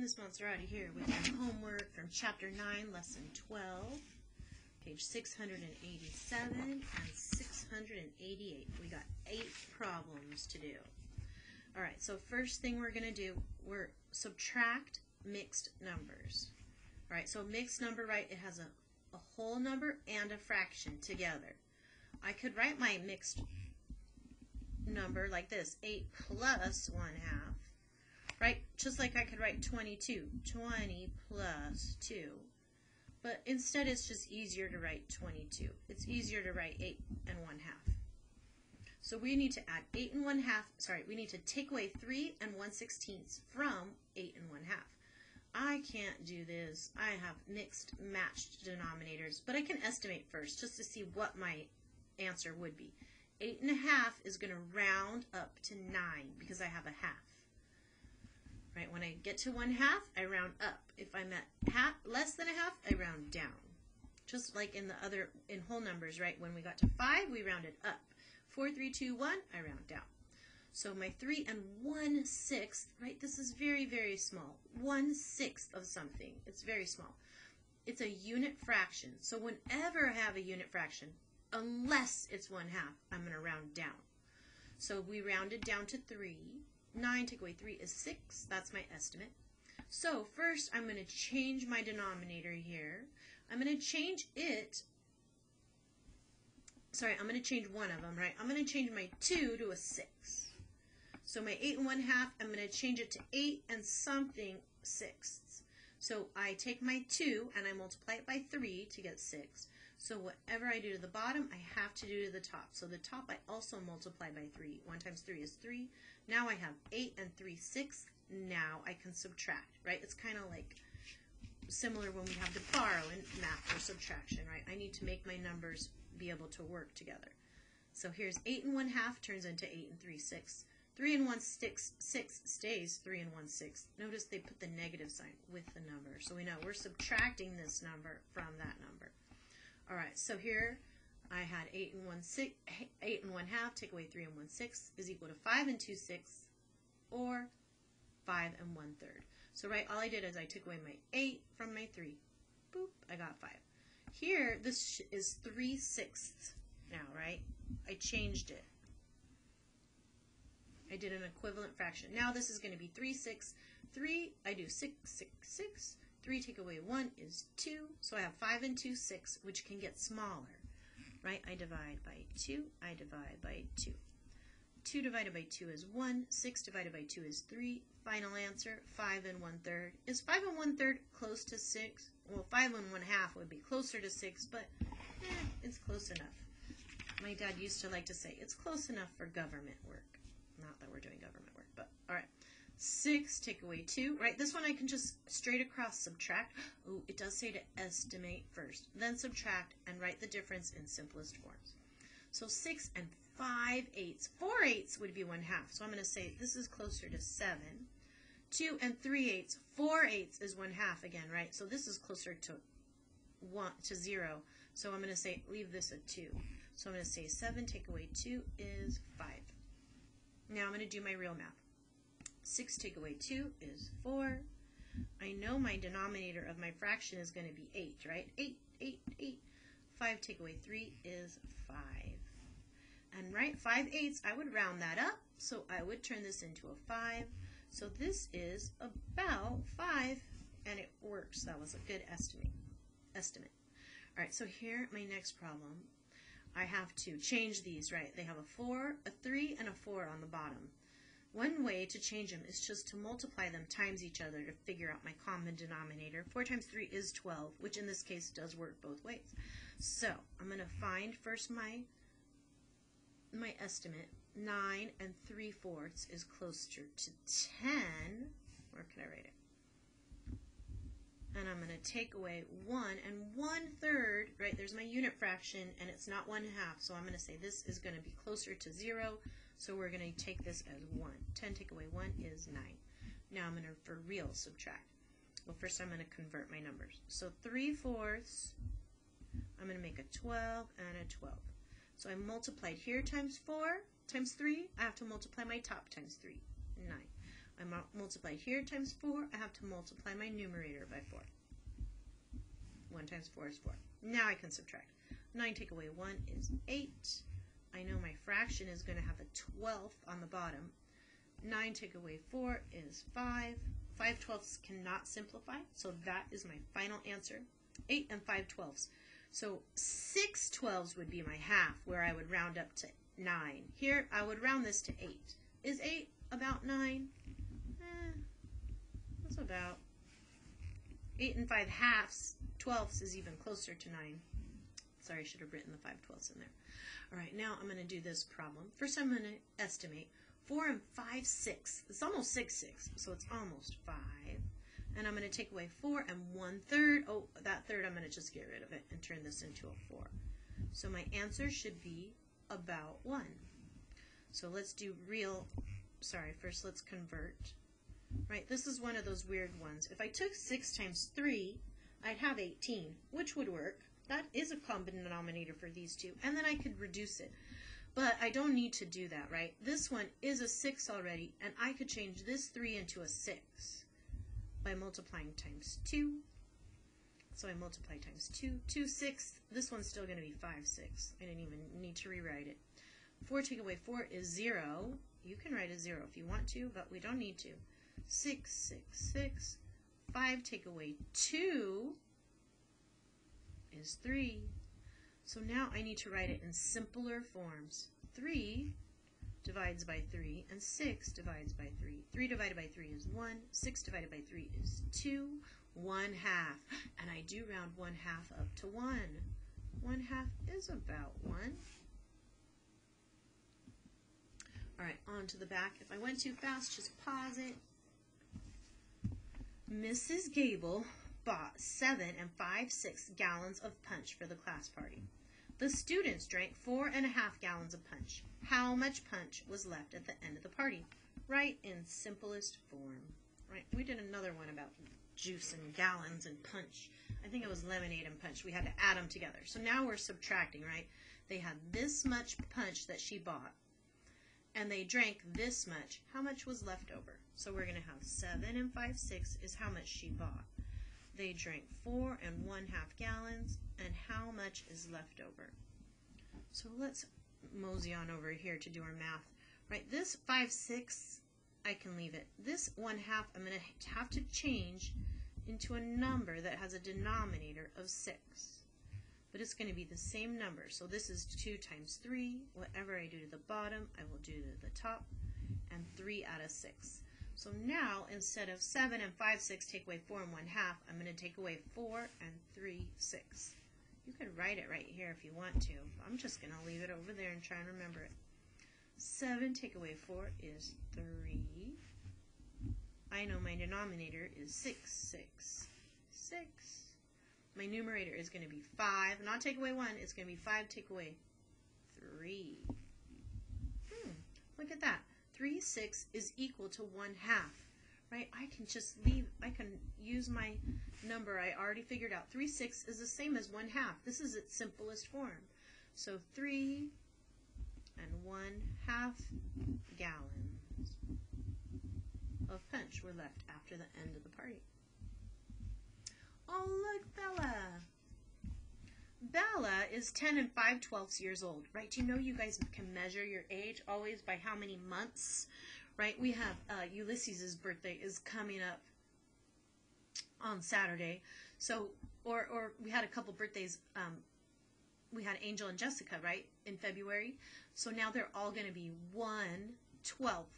Miss Monserrate here with your homework from Chapter 9, Lesson 12, page 687 and 688. We got eight problems to do. All right, so first thing we're going to do, we're subtract mixed numbers. All right, so mixed number, right, it has a, a whole number and a fraction together. I could write my mixed number like this, 8 plus 1 half, right? Just like I could write 22, 20 plus 2. But instead it's just easier to write 22. It's easier to write 8 and 1 half. So we need to add 8 and 1 half, sorry, we need to take away 3 and 1 16ths from 8 and 1 half. I can't do this. I have mixed matched denominators, but I can estimate first just to see what my answer would be. Eight and a half is going to round up to nine because I have a half. Right, when I get to one half, I round up. If I'm at half, less than a half, I round down. Just like in the other, in whole numbers, right? When we got to five, we rounded up. Four, three, two, one, I round down. So my three and one sixth, right? This is very, very small. One sixth of something. It's very small. It's a unit fraction. So whenever I have a unit fraction, unless it's one half, I'm going to round down. So we rounded down to 3. 9 take away 3 is 6. That's my estimate. So first I'm going to change my denominator here. I'm going to change it, sorry, I'm going to change one of them, right? I'm going to change my 2 to a 6. So my 8 and 1 half, I'm going to change it to 8 and something sixths. So I take my 2 and I multiply it by 3 to get 6. So whatever I do to the bottom, I have to do to the top. So the top I also multiply by 3. 1 times 3 is 3. Now I have 8 and 3 sixths. Now I can subtract, right? It's kind of like similar when we have to borrow in math for subtraction, right? I need to make my numbers be able to work together. So here's 8 and 1 half turns into 8 and 3 sixths. 3 and 1 six, 6 stays 3 and 1 6. Notice they put the negative sign with the number. So we know we're subtracting this number from that number. All right, so here I had 8 and 1 six, 8 and 1 half, take away 3 and 1 6 is equal to 5 and 2 sixths, or 5 and 1 third. So right, all I did is I took away my 8 from my 3. Boop, I got 5. Here, this is 3 sixths now, right? I changed it. I did an equivalent fraction. Now this is going to be 3 6. 3, I do 6 6 6. 3 take away 1 is 2. So I have 5 and 2, 6, which can get smaller. Right? I divide by 2. I divide by 2. 2 divided by 2 is 1. 6 divided by 2 is 3. Final answer, 5 and 1 third. Is 5 and 1 third close to 6? Well, 5 and 1 half would be closer to 6, but eh, it's close enough. My dad used to like to say, it's close enough for government work. Not that we're doing government 6, take away 2, right? This one I can just straight across subtract. Oh, it does say to estimate first, then subtract and write the difference in simplest forms. So 6 and 5 eighths. 4 eighths would be 1 half. So I'm going to say this is closer to 7. 2 and 3 eighths. 4 eighths is 1 half again, right? So this is closer to 1 to 0. So I'm going to say leave this at 2. So I'm going to say 7 take away 2 is 5. Now I'm going to do my real math. 6 take away 2 is 4. I know my denominator of my fraction is going to be 8, right? 8, 8, 8. 5 take away 3 is 5. And right, 5 eighths, I would round that up, so I would turn this into a 5. So this is about 5, and it works. That was a good estimate. estimate. All right, so here, my next problem. I have to change these, right? They have a 4, a 3, and a 4 on the bottom. One way to change them is just to multiply them times each other to figure out my common denominator. 4 times 3 is 12, which in this case does work both ways. So I'm going to find first my my estimate. 9 and 3 fourths is closer to 10. Where can I write it? And I'm going to take away 1 and 1 third, right, there's my unit fraction, and it's not 1 half, so I'm going to say this is going to be closer to 0, so we're going to take this as 1. 10 take away 1 is 9. Now I'm going to, for real, subtract. Well, first I'm going to convert my numbers. So 3 fourths, I'm going to make a 12 and a 12. So I multiplied here times 4 times 3. I have to multiply my top times 3, 9. I multiply here times 4. I have to multiply my numerator by 4. 1 times 4 is 4. Now I can subtract. 9 take away 1 is 8. I know my fraction is going to have a 12th on the bottom. 9 take away 4 is 5. 5 twelfths cannot simplify, so that is my final answer. 8 and 5 twelfths. So 6 twelfths would be my half, where I would round up to 9. Here, I would round this to 8. Is 8 about 9? That's about 8 and 5 halves. Twelfths is even closer to 9. Sorry, I should have written the 5 twelfths in there. All right, now I'm going to do this problem. First, I'm going to estimate 4 and 5 6. It's almost 6 6, so it's almost 5. And I'm going to take away 4 and 1 third. Oh, that third, I'm going to just get rid of it and turn this into a 4. So my answer should be about 1. So let's do real, sorry, first let's convert. Right, this is one of those weird ones. If I took 6 times 3, I'd have 18, which would work. That is a common denominator for these two. And then I could reduce it. But I don't need to do that, right? This one is a 6 already, and I could change this 3 into a 6 by multiplying times 2. So I multiply times 2. 2 6. This one's still going to be 5 6. I didn't even need to rewrite it. 4 take away 4 is 0. You can write a 0 if you want to, but we don't need to. 6 6 6. 5 take away 2 is 3. So now I need to write it in simpler forms. 3 divides by 3, and 6 divides by 3. 3 divided by 3 is 1, 6 divided by 3 is 2, 1 half. And I do round 1 half up to 1. 1 half is about 1. Alright, on to the back. If I went too fast, just pause it. Mrs. Gable bought 7 and 5 6 gallons of punch for the class party. The students drank four and a half gallons of punch. How much punch was left at the end of the party? Write in simplest form. Right, we did another one about juice and gallons and punch. I think it was lemonade and punch. We had to add them together. So now we're subtracting, right? They had this much punch that she bought, and they drank this much. How much was left over? So we're going to have 7 and 5 6 is how much she bought. They drank 4 and 1 half gallons, and how much is left over. So let's mosey on over here to do our math. Right, this 5 6, I can leave it. This 1 half, I'm going to have to change into a number that has a denominator of 6. But it's going to be the same number. So this is 2 times 3. Whatever I do to the bottom, I will do to the top. And 3 out of 6. So now, instead of 7 and 5 6 take away 4 and 1 half, I'm going to take away 4 and 3 6. You could write it right here if you want to. I'm just going to leave it over there and try and remember it. 7 take away 4 is 3. I know my denominator is 6, 6, 6. My numerator is going to be 5. Not take away 1, it's going to be 5 take away 3. Hmm, look at that. 3 6 is equal to 1 half right? I can just leave, I can use my number I already figured out. 3 6 is the same as 1 half. This is its simplest form. So 3 and 1 half gallons of punch were left after the end of the party. Oh, look, Bella. Bella is 10 and 5 twelfths years old, right? Do you know you guys can measure your age always by how many months right? We have uh, Ulysses's birthday is coming up on Saturday, so or or we had a couple birthdays. Um, we had Angel and Jessica right in February, so now they're all going to be one twelfth.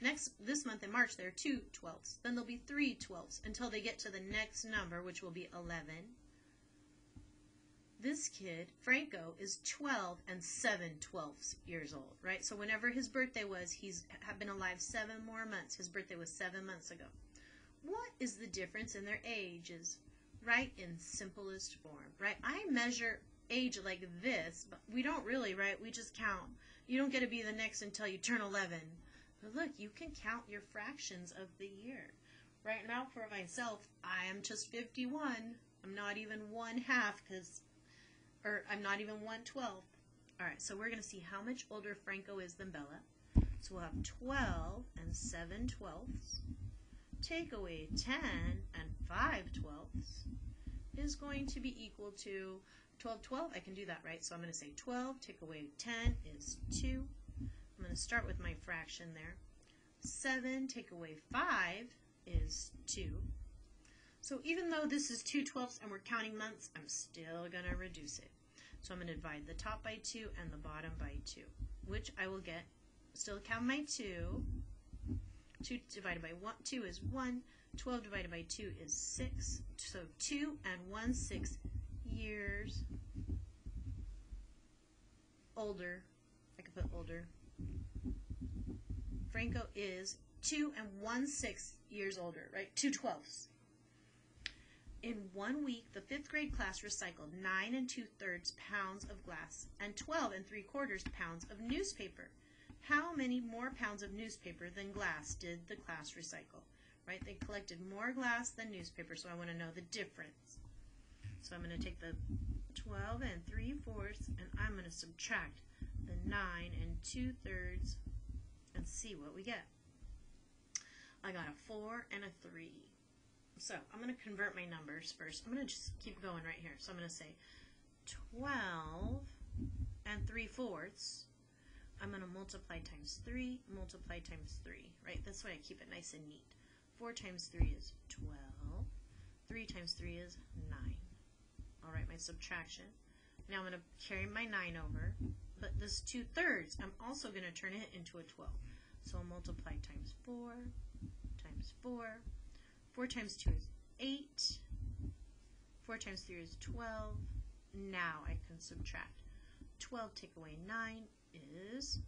Next this month in March are two twelfths. Then there'll be three twelfths until they get to the next number, which will be eleven this kid, Franco, is 12 and 7 twelfths years old, right? So whenever his birthday was, he's been alive seven more months. His birthday was seven months ago. What is the difference in their ages? Right in simplest form, right? I measure age like this, but we don't really, right? We just count. You don't get to be the next until you turn 11. But look, you can count your fractions of the year. Right now, for myself, I am just 51. I'm not even one half because or I'm not even 112. All right, so we're going to see how much older Franco is than Bella. So we'll have 12 and 7 twelfths. Take away 10 and 5 twelfths is going to be equal to 12, 12. I can do that, right? So I'm going to say 12, take away 10 is 2. I'm going to start with my fraction there. 7, take away 5 is 2. So even though this is 2 twelfths and we're counting months, I'm still going to reduce it. So I'm going to divide the top by 2 and the bottom by 2, which I will get, still count my 2. 2 divided by 1, 2 is 1. 12 divided by 2 is 6. So 2 and 1 6 years older. I could put older. Franco is 2 and 1 6 years older, right? 2 twelfths. In one week, the fifth grade class recycled 9 and 2 thirds pounds of glass and 12 and 3 quarters pounds of newspaper. How many more pounds of newspaper than glass did the class recycle? Right? They collected more glass than newspaper, so I want to know the difference. So I'm going to take the 12 and 3 fourths and I'm going to subtract the 9 and 2 thirds and see what we get. I got a 4 and a 3. So I'm going to convert my numbers first. I'm going to just keep going right here. So I'm going to say 12 and 3 fourths. I'm going to multiply times 3, multiply times 3, right? That's why I keep it nice and neat. 4 times 3 is 12. 3 times 3 is 9. All right, my subtraction. Now I'm going to carry my 9 over, but this 2 thirds, I'm also going to turn it into a 12. So I'll multiply times 4, times 4. 4 times 2 is 8. 4 times 3 is 12. Now I can subtract. 12 take away 9 is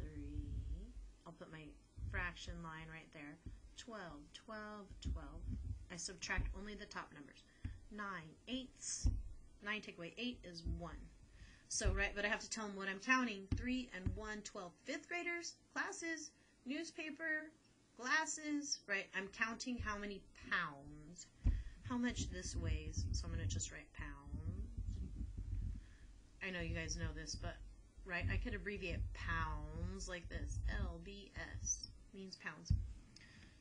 3. I'll put my fraction line right there. 12, 12, 12. I subtract only the top numbers. 9 eighths. 9 take away 8 is 1. So, right, but I have to tell them what I'm counting. 3 and 1, 12. Fifth graders, classes, newspaper, glasses, right? I'm counting how many pounds, how much this weighs. So I'm going to just write pounds. I know you guys know this, but, right, I could abbreviate pounds like this. LBS means pounds.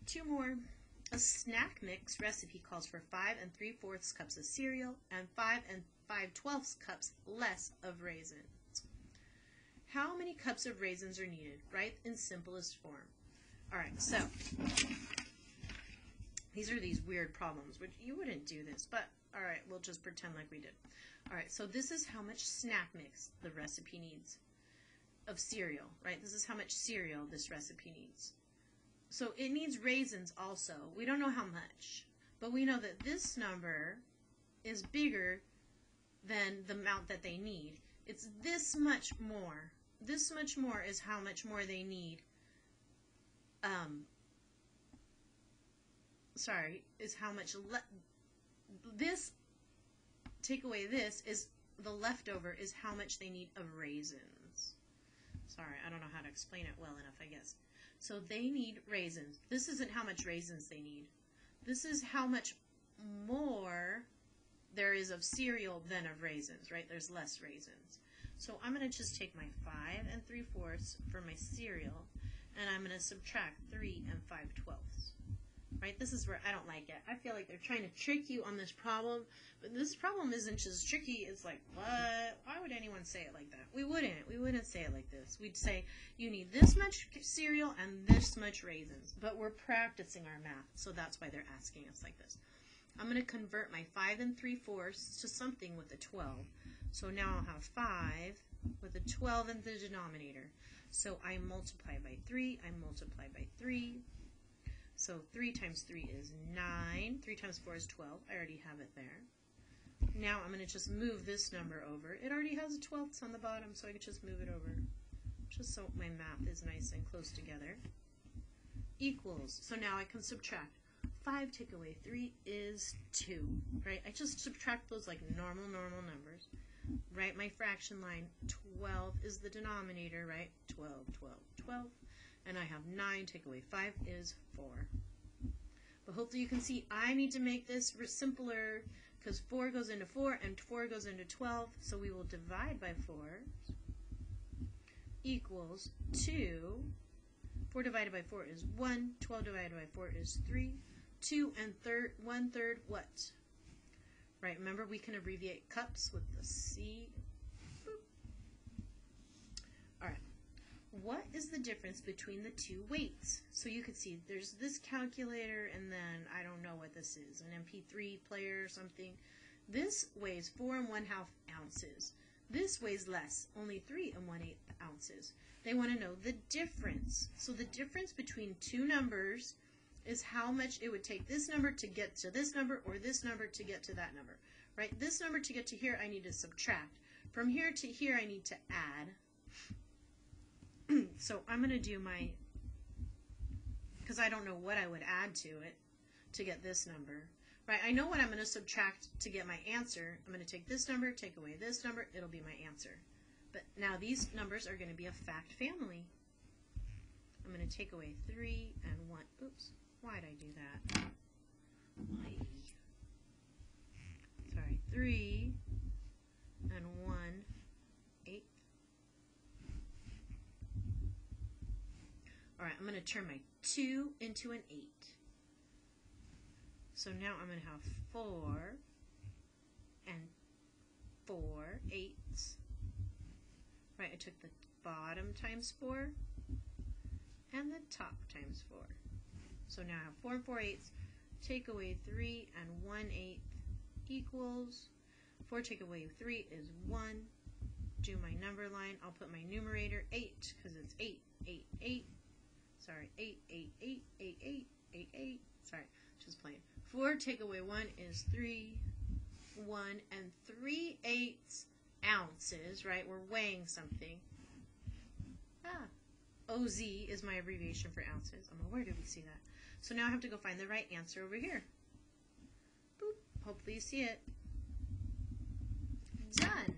Two more. A snack mix recipe calls for 5 and 3 fourths cups of cereal and 5 and 5 twelfths cups less of raisins. How many cups of raisins are needed? Write in simplest form. All right, so these are these weird problems, which you wouldn't do this, but all right, we'll just pretend like we did. All right, so this is how much snack mix the recipe needs of cereal, right? This is how much cereal this recipe needs. So it needs raisins also. We don't know how much, but we know that this number is bigger than the amount that they need. It's this much more. This much more is how much more they need. Um, sorry, is how much le- this take away this is the leftover is how much they need of raisins. Sorry, I don't know how to explain it well enough, I guess. So they need raisins. This isn't how much raisins they need. This is how much more there is of cereal than of raisins, right? There's less raisins. So I'm going to just take my 5 and 3 fourths for my cereal, and I'm going to subtract 3 and 5 twelfths. Right? This is where I don't like it. I feel like they're trying to trick you on this problem, but this problem isn't just tricky. It's like, what? Why would anyone say it like that? We wouldn't. We wouldn't say it like this. We'd say, you need this much cereal and this much raisins. But we're practicing our math, so that's why they're asking us like this. I'm going to convert my 5 and 3 fourths to something with a 12. So now I'll have 5 with a 12 in the denominator. So I multiply by 3, I multiply by 3. So 3 times 3 is 9. 3 times 4 is 12. I already have it there. Now I'm going to just move this number over. It already has 12th on the bottom, so I can just move it over. Just so my math is nice and close together. Equals. So now I can subtract. 5 take away 3 is 2, right? I just subtract those like normal, normal numbers. Write my fraction line. 12 is the denominator, right? 12, 12, 12. And I have 9 take away 5 is 4. But hopefully you can see I need to make this simpler because 4 goes into 4 and 4 goes into 12. So we will divide by 4 equals 2. 4 divided by 4 is 1. 12 divided by 4 is 3. 2 and third, 1 third, what? Right, remember we can abbreviate cups with the C. Alright, what is the difference between the two weights? So you could see there's this calculator and then I don't know what this is, an MP3 player or something. This weighs 4 and 1 half ounces. This weighs less, only 3 and one eighth ounces. They want to know the difference. So the difference between two numbers is how much it would take this number to get to this number or this number to get to that number. Right? This number to get to here, I need to subtract. From here to here, I need to add. so I'm going to do my, because I don't know what I would add to it to get this number. Right, I know what I'm going to subtract to get my answer. I'm going to take this number, take away this number, it'll be my answer. But now these numbers are going to be a fact family. I'm going to take away 3 and 1. Oops, why did I do that? Why? Sorry, 3 and 1 eighth. Alright, I'm going to turn my 2 into an 8. So now I'm going to have 4 and 4 eighths. Right, I took the bottom times 4 and the top times 4. So now I have 4 and 4 eighths. Take away 3 and 1 eighth equals 4 take away 3 is 1. Do my number line. I'll put my numerator 8 because it's 8, 8, 8. Sorry, 8, 8, 8, 8, 8, 8, 8. Sorry, just playing. 4 take away 1 is 3, 1, and 3 eighths ounces, right? We're weighing something. Ah, OZ is my abbreviation for ounces. I'm where did we see that? So now I have to go find the right answer over here. Boop. Hopefully you see it. Done.